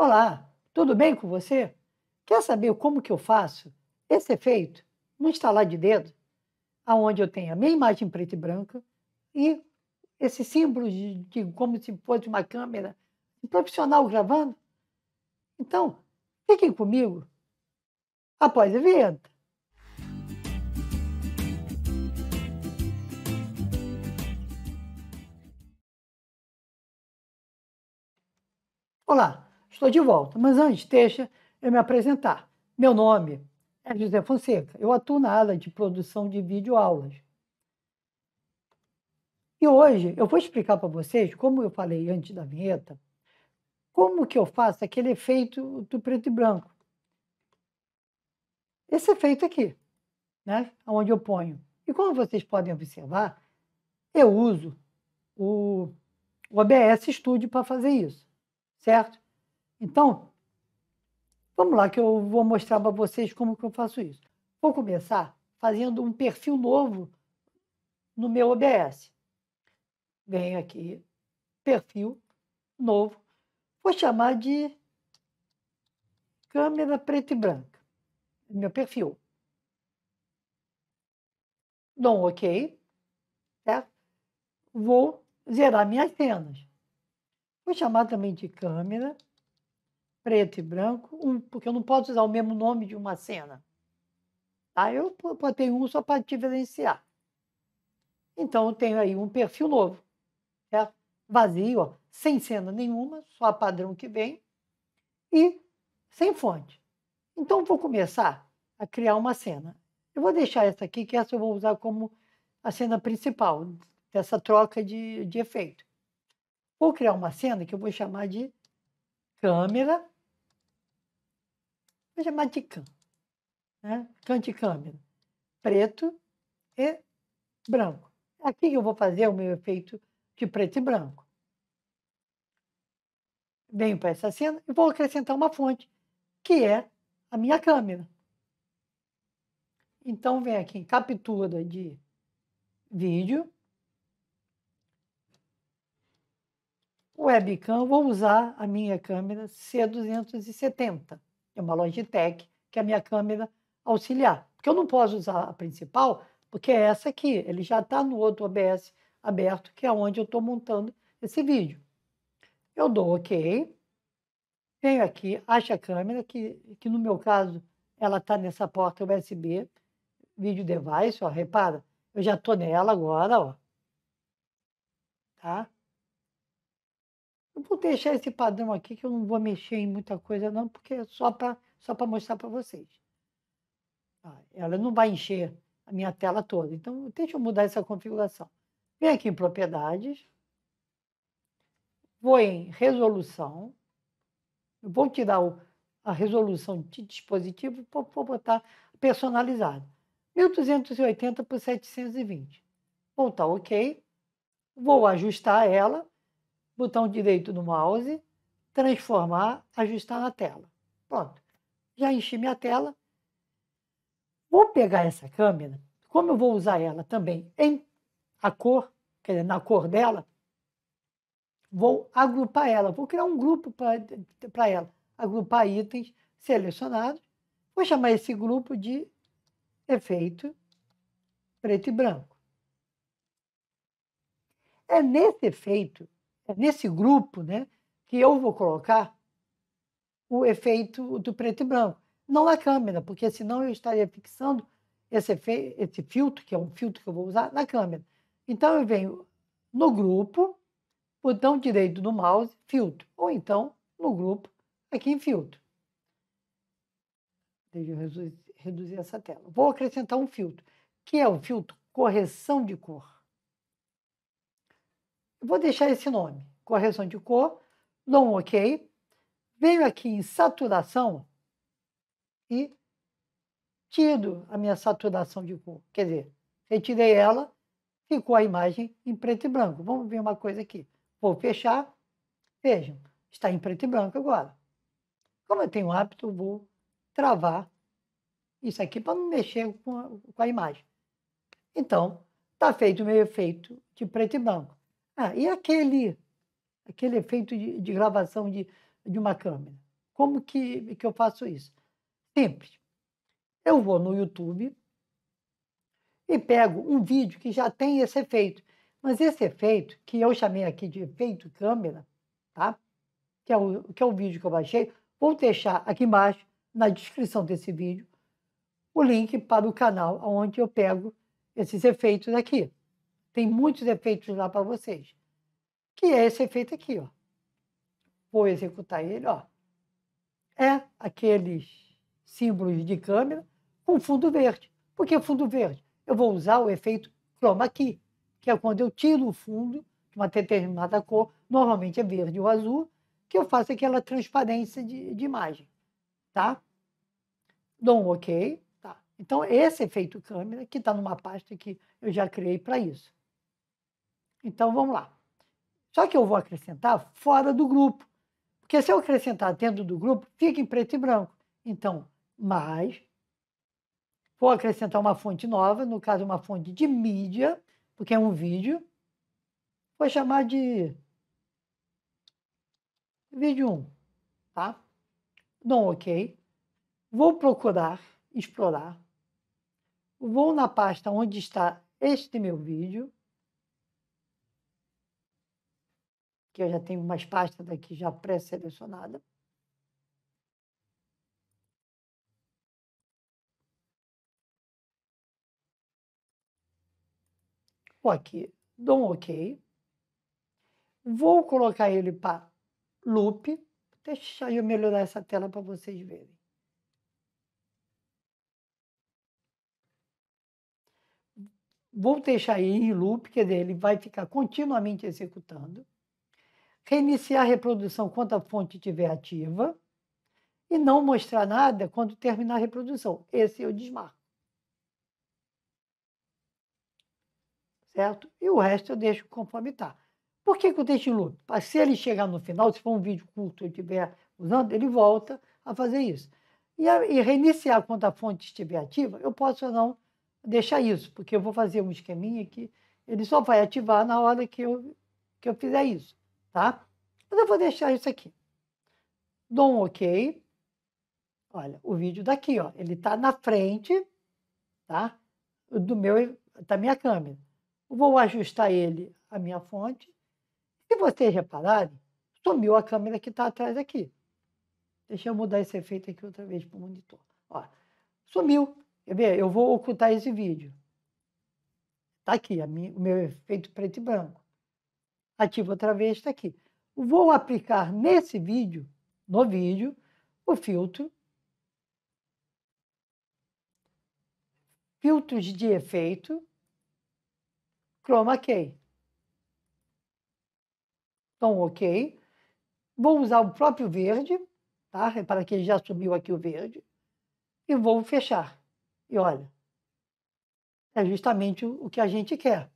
Olá, tudo bem com você? Quer saber como que eu faço esse efeito no instalar de dedo, aonde eu tenho a minha imagem preta e branca e esse símbolo de, de como se fosse uma câmera profissional gravando? Então, fiquem comigo após a vinheta. Olá, estou de volta, mas antes deixa eu me apresentar. Meu nome é José Fonseca, eu atuo na área de produção de videoaulas. E hoje eu vou explicar para vocês, como eu falei antes da vinheta, como que eu faço aquele efeito do preto e branco. Esse efeito aqui, né? onde eu ponho. E como vocês podem observar, eu uso o OBS Studio para fazer isso certo? Então, vamos lá que eu vou mostrar para vocês como que eu faço isso. Vou começar fazendo um perfil novo no meu OBS. Venho aqui, perfil novo. Vou chamar de câmera preta e branca. Meu perfil. Dou um OK. Certo? Vou zerar minhas cenas. Vou chamar também de câmera, preto e branco, um, porque eu não posso usar o mesmo nome de uma cena. Tá? Eu botei um só para diferenciar. Então, eu tenho aí um perfil novo, certo? vazio, ó, sem cena nenhuma, só a padrão que vem, e sem fonte. Então, vou começar a criar uma cena. Eu vou deixar essa aqui, que essa eu vou usar como a cena principal dessa troca de, de efeito. Vou criar uma cena que eu vou chamar de câmera. Vou chamar de cam. Né? De câmera. Preto e branco. Aqui eu vou fazer o meu efeito de preto e branco. Venho para essa cena e vou acrescentar uma fonte, que é a minha câmera. Então, vem aqui em captura de vídeo, webcam, vou usar a minha câmera C270, é uma Logitech, que é a minha câmera auxiliar. Porque eu não posso usar a principal, porque é essa aqui, ele já está no outro OBS aberto, que é onde eu estou montando esse vídeo. Eu dou OK, venho aqui, acho a câmera, que, que no meu caso ela está nessa porta USB, vídeo device, ó, repara, eu já estou nela agora, ó. Tá? Eu vou deixar esse padrão aqui, que eu não vou mexer em muita coisa não, porque é só para só mostrar para vocês. Ela não vai encher a minha tela toda. Então, deixa eu mudar essa configuração. Vem aqui em propriedades, vou em resolução, vou tirar o, a resolução de dispositivo, vou, vou botar personalizado. 1280 por 720. Vou botar OK, vou ajustar ela, botão direito no mouse, transformar, ajustar na tela. Pronto. Já enchi minha tela. Vou pegar essa câmera, como eu vou usar ela também em a cor, quer dizer, na cor dela, vou agrupar ela, vou criar um grupo para ela, agrupar itens selecionados. Vou chamar esse grupo de efeito preto e branco. É nesse efeito é nesse grupo né, que eu vou colocar o efeito do preto e branco. Não na câmera, porque senão eu estaria fixando esse, efeito, esse filtro, que é um filtro que eu vou usar, na câmera. Então eu venho no grupo, botão direito do mouse, filtro. Ou então no grupo, aqui em filtro. Deixa eu reduzir, reduzir essa tela. Vou acrescentar um filtro, que é o filtro correção de cor. Vou deixar esse nome, correção de cor, dou um OK, venho aqui em saturação e tiro a minha saturação de cor. Quer dizer, retirei ela, ficou a imagem em preto e branco. Vamos ver uma coisa aqui. Vou fechar, vejam, está em preto e branco agora. Como eu tenho hábito, vou travar isso aqui para não mexer com a, com a imagem. Então, está feito o meu efeito de preto e branco. Ah, e aquele, aquele efeito de, de gravação de, de uma câmera? como que, que eu faço isso? Simples. Eu vou no YouTube e pego um vídeo que já tem esse efeito. Mas esse efeito, que eu chamei aqui de efeito câmera, tá? que, é o, que é o vídeo que eu baixei, vou deixar aqui embaixo, na descrição desse vídeo, o link para o canal onde eu pego esses efeitos aqui. Tem muitos efeitos lá para vocês. Que é esse efeito aqui, ó. Vou executar ele, ó. É aqueles símbolos de câmera com fundo verde. Por que fundo verde? Eu vou usar o efeito chroma key, que é quando eu tiro o fundo de uma determinada cor, normalmente é verde ou azul, que eu faço aquela transparência de, de imagem, tá? Dou um OK, tá? Então, esse efeito câmera, que está numa pasta que eu já criei para isso. Então, vamos lá. Só que eu vou acrescentar fora do grupo. Porque se eu acrescentar dentro do grupo, fica em preto e branco. Então, mais. Vou acrescentar uma fonte nova, no caso, uma fonte de mídia, porque é um vídeo. Vou chamar de vídeo 1, tá? Um OK. Vou procurar, explorar. Vou na pasta onde está este meu vídeo. Que eu já tenho umas pastas aqui já pré-selecionadas. Vou aqui, dou um OK. Vou colocar ele para loop. Deixa eu melhorar essa tela para vocês verem. Vou deixar ele em loop, quer dizer, ele vai ficar continuamente executando reiniciar a reprodução quando a fonte estiver ativa e não mostrar nada quando terminar a reprodução. Esse eu desmarco. Certo? E o resto eu deixo conforme está. Por que, que eu deixo em loop? Se ele chegar no final, se for um vídeo curto eu estiver usando, ele volta a fazer isso. E, a, e reiniciar quando a fonte estiver ativa, eu posso ou não deixar isso, porque eu vou fazer um esqueminha que ele só vai ativar na hora que eu, que eu fizer isso tá? Mas eu vou deixar isso aqui. Dou um OK. Olha, o vídeo daqui, ó, ele está na frente, tá? Do meu, da minha câmera. Vou ajustar ele à minha fonte. Se vocês repararem, sumiu a câmera que está atrás aqui. Deixa eu mudar esse efeito aqui outra vez para o monitor. Ó, sumiu. Quer ver? Eu vou ocultar esse vídeo. Está aqui, minha, o meu efeito preto e branco ativo outra vez, está aqui. Vou aplicar nesse vídeo, no vídeo, o filtro, filtros de efeito, chroma key. Então, ok. Vou usar o próprio verde, tá? Repara que ele já subiu aqui o verde. E vou fechar. E olha, é justamente o que a gente quer.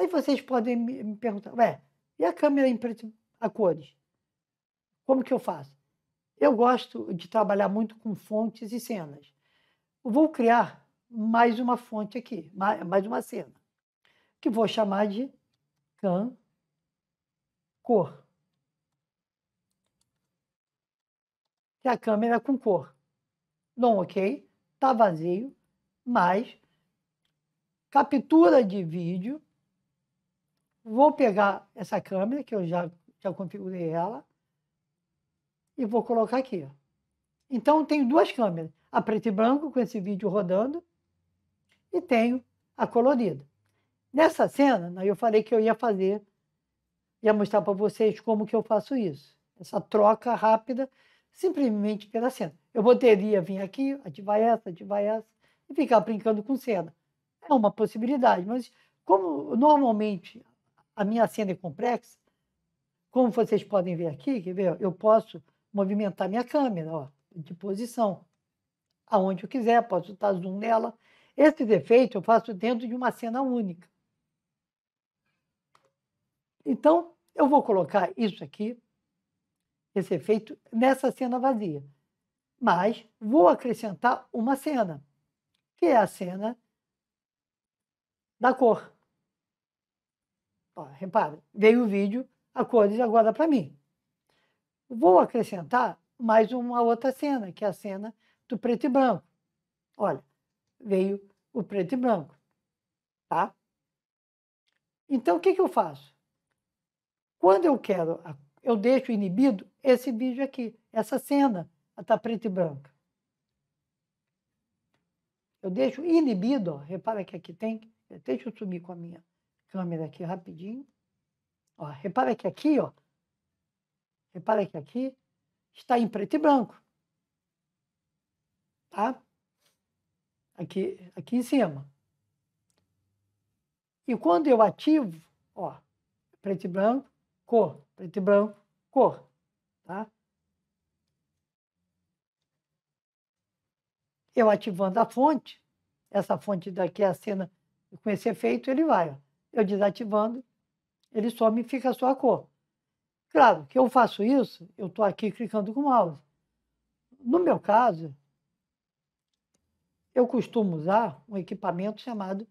Aí vocês podem me perguntar, ué, e a câmera em preto a cores? Como que eu faço? Eu gosto de trabalhar muito com fontes e cenas. Vou criar mais uma fonte aqui, mais uma cena, que vou chamar de can cor. Que é a câmera com cor. Um OK, está vazio, mas captura de vídeo Vou pegar essa câmera, que eu já, já configurei ela, e vou colocar aqui. Então, tenho duas câmeras. A preto e branco, com esse vídeo rodando, e tenho a colorida. Nessa cena, né, eu falei que eu ia fazer, ia mostrar para vocês como que eu faço isso. Essa troca rápida, simplesmente pela cena. Eu poderia vir aqui, ativar essa, ativar essa, e ficar brincando com cena. É uma possibilidade, mas como normalmente a minha cena é complexa, como vocês podem ver aqui, quer ver? eu posso movimentar minha câmera ó, de posição, aonde eu quiser, posso dar zoom nela. Esse defeito eu faço dentro de uma cena única. Então, eu vou colocar isso aqui, esse efeito, nessa cena vazia. Mas vou acrescentar uma cena, que é a cena da cor. Ó, repara, veio o vídeo, a cores agora para mim. Vou acrescentar mais uma outra cena, que é a cena do preto e branco. Olha, veio o preto e branco, tá? Então, o que, que eu faço? Quando eu quero, eu deixo inibido esse vídeo aqui, essa cena, está preto e branca. Eu deixo inibido, ó, repara que aqui tem, deixa eu subir com a minha câmera aqui rapidinho. Ó, repara que aqui, ó, repara que aqui está em preto e branco. Tá? Aqui, aqui em cima. E quando eu ativo, ó, preto e branco, cor, preto e branco, cor, tá? Eu ativando a fonte, essa fonte daqui é a cena com esse efeito, ele vai, ó. Eu desativando, ele some e fica só a cor. Claro que eu faço isso, eu estou aqui clicando com o mouse. No meu caso, eu costumo usar um equipamento chamado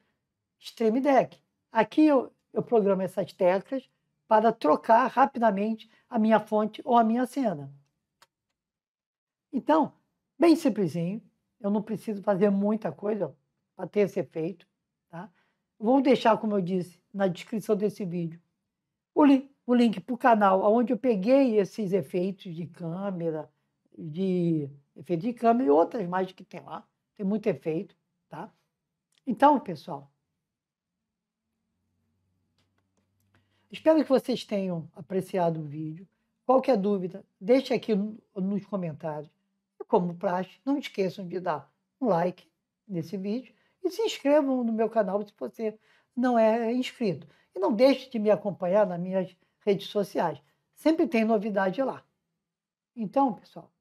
Stream Deck. Aqui eu, eu programo essas teclas para trocar rapidamente a minha fonte ou a minha cena. Então, bem simplesinho, eu não preciso fazer muita coisa para ter esse efeito. Vou deixar, como eu disse, na descrição desse vídeo o link, o link para o canal onde eu peguei esses efeitos de câmera, de efeito de câmera e outras mais que tem lá. Tem muito efeito, tá? Então, pessoal, espero que vocês tenham apreciado o vídeo. Qualquer dúvida, deixe aqui nos comentários. E como praxe, não esqueçam de dar um like nesse vídeo e se inscrevam no meu canal se você não é inscrito. E não deixe de me acompanhar nas minhas redes sociais. Sempre tem novidade lá. Então, pessoal,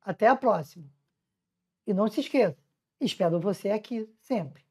até a próxima. E não se esqueça, espero você aqui sempre.